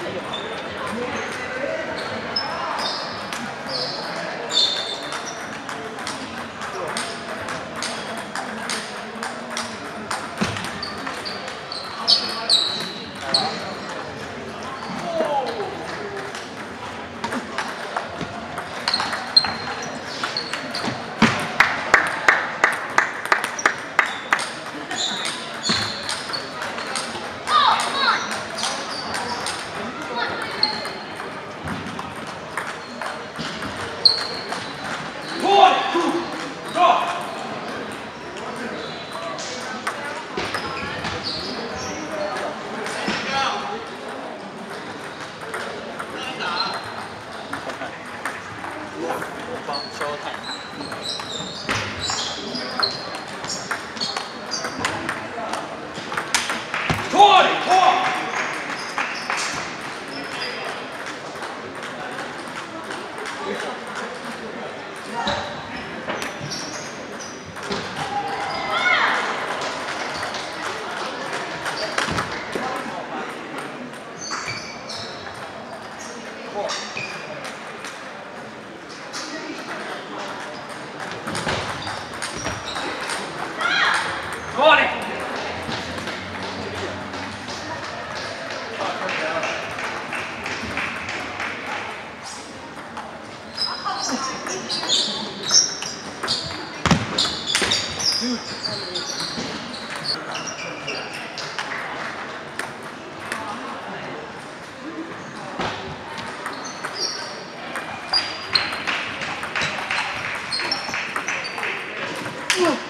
才有。Twenty.